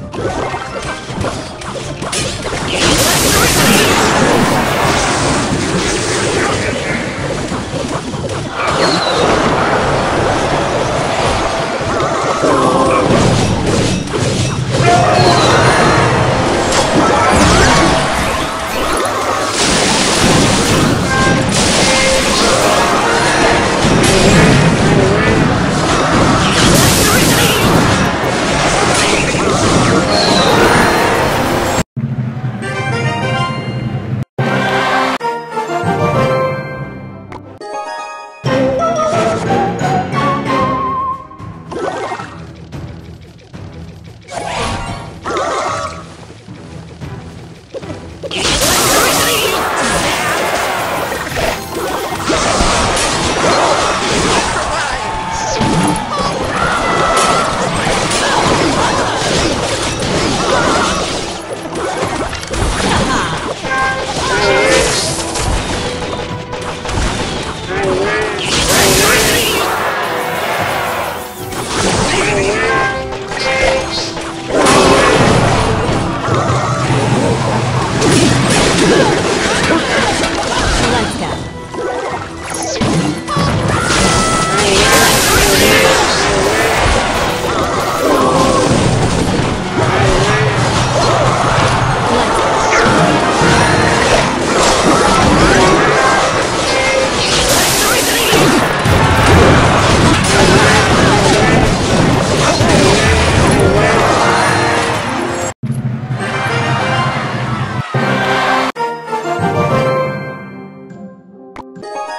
ゲームは! Bye.